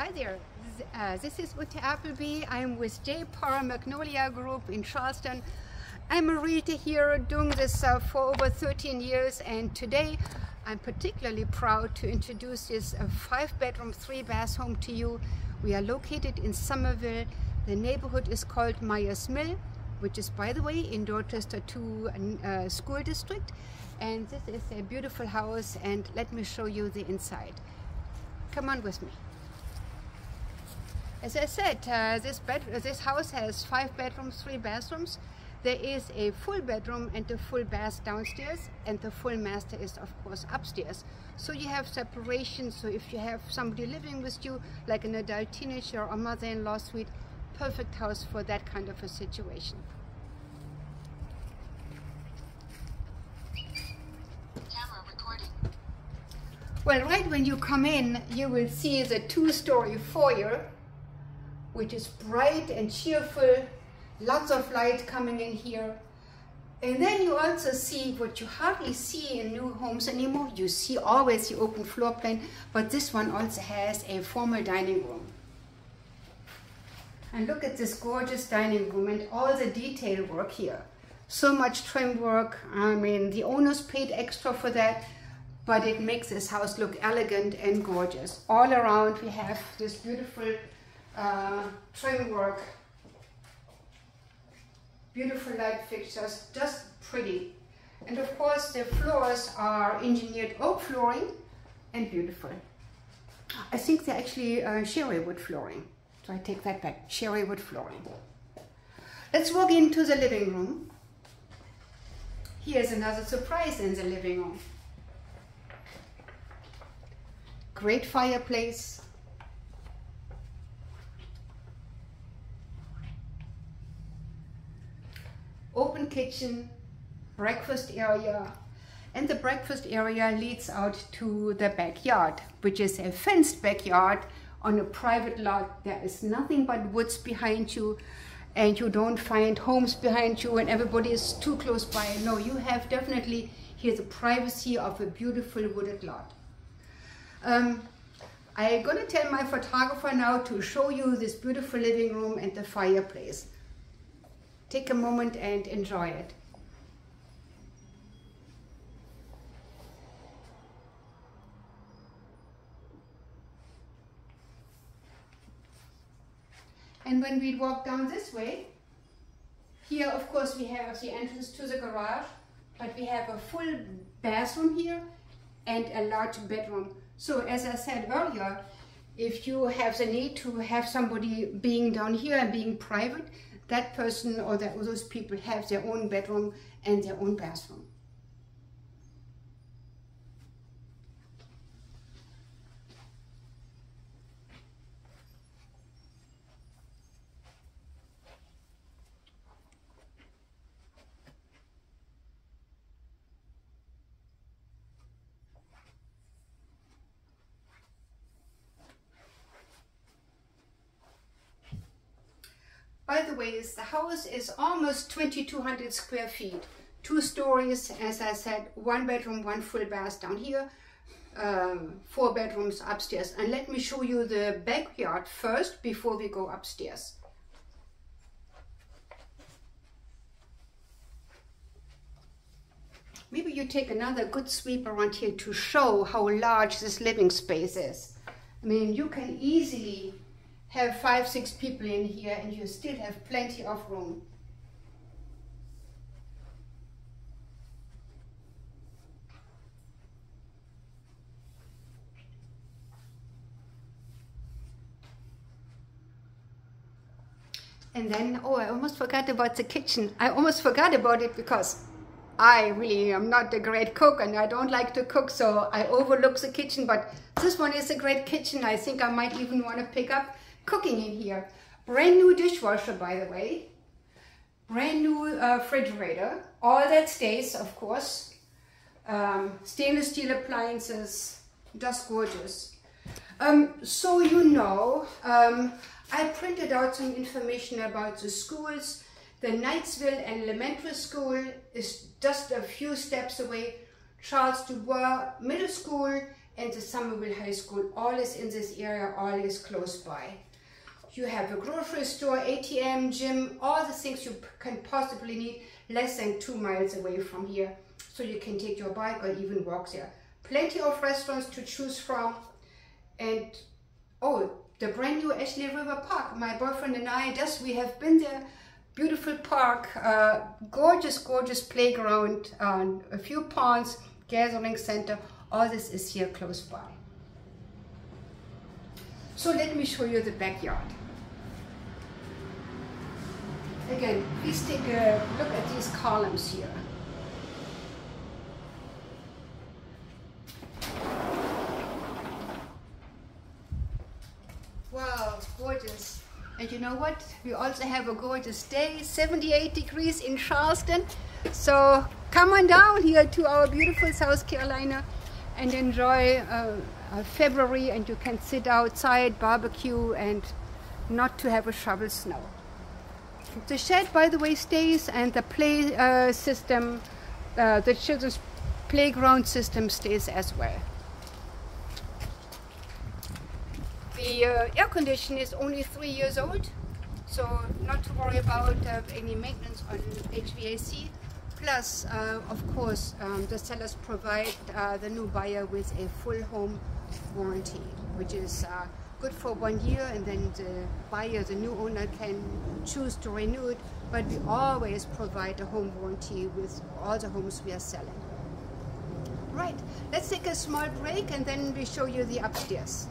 Hi there, uh, this is Ute Appleby. I'm with J. Parr Magnolia Group in Charleston. I'm a realtor here doing this uh, for over 13 years and today I'm particularly proud to introduce this uh, five bedroom, three bath home to you. We are located in Summerville. The neighborhood is called Myers Mill, which is by the way in Dorchester 2 uh, school district. And this is a beautiful house and let me show you the inside. Come on with me. As I said, uh, this, bed, this house has five bedrooms, three bathrooms. There is a full bedroom and a full bath downstairs and the full master is of course upstairs. So you have separation, so if you have somebody living with you, like an adult teenager or mother-in-law suite, perfect house for that kind of a situation. Well, right when you come in, you will see the two-story foyer, which is bright and cheerful, lots of light coming in here. And then you also see what you hardly see in new homes anymore. You see always the open floor plan, but this one also has a formal dining room. And look at this gorgeous dining room and all the detail work here. So much trim work. I mean, the owners paid extra for that but it makes this house look elegant and gorgeous. All around we have this beautiful uh, trim work, beautiful light fixtures, just pretty. And of course the floors are engineered oak flooring and beautiful. I think they're actually uh, cherry wood flooring. So I take that back, cherry wood flooring. Let's walk into the living room. Here's another surprise in the living room. great fireplace. Open kitchen, breakfast area, and the breakfast area leads out to the backyard, which is a fenced backyard on a private lot. There is nothing but woods behind you and you don't find homes behind you and everybody is too close by. No, you have definitely here the privacy of a beautiful wooded lot. Um, I'm to tell my photographer now to show you this beautiful living room and the fireplace. Take a moment and enjoy it. And when we walk down this way, here of course we have the entrance to the garage, but we have a full bathroom here and a large bedroom. So as I said earlier, if you have the need to have somebody being down here and being private, that person or that, those people have their own bedroom and their own bathroom. By the way, the house is almost 2,200 square feet. Two stories, as I said, one bedroom, one full bath down here, um, four bedrooms upstairs. And let me show you the backyard first before we go upstairs. Maybe you take another good sweep around here to show how large this living space is. I mean, you can easily have five, six people in here and you still have plenty of room. And then, oh, I almost forgot about the kitchen. I almost forgot about it because I really am not a great cook and I don't like to cook, so I overlook the kitchen. But this one is a great kitchen. I think I might even want to pick up cooking in here. Brand new dishwasher, by the way. Brand new uh, refrigerator. All that stays, of course. Um, stainless steel appliances. Just gorgeous. Um, so you know, um, I printed out some information about the schools. The Knightsville Elementary School is just a few steps away. Charles DuBose Middle School and the Summerville High School. All is in this area, all is close by. You have a grocery store, ATM, gym, all the things you can possibly need less than two miles away from here. So you can take your bike or even walk there. Plenty of restaurants to choose from. And, oh, the brand new Ashley River Park. My boyfriend and I, just we have been there. Beautiful park, uh, gorgeous, gorgeous playground, uh, a few ponds, gathering center. All this is here close by. So let me show you the backyard. Again, please take a look at these columns here. Wow, gorgeous. And you know what? We also have a gorgeous day, 78 degrees in Charleston. So come on down here to our beautiful South Carolina and enjoy uh, uh, February and you can sit outside, barbecue and not to have a shovel snow. The shed, by the way, stays and the play uh, system, uh, the children's playground system stays as well. The uh, air conditioner is only three years old, so not to worry about uh, any maintenance on HVAC. Plus, uh, of course, um, the sellers provide uh, the new buyer with a full home warranty, which is good for one year and then the buyer, the new owner can choose to renew it, but we always provide a home warranty with all the homes we are selling. Right, let's take a small break and then we show you the upstairs.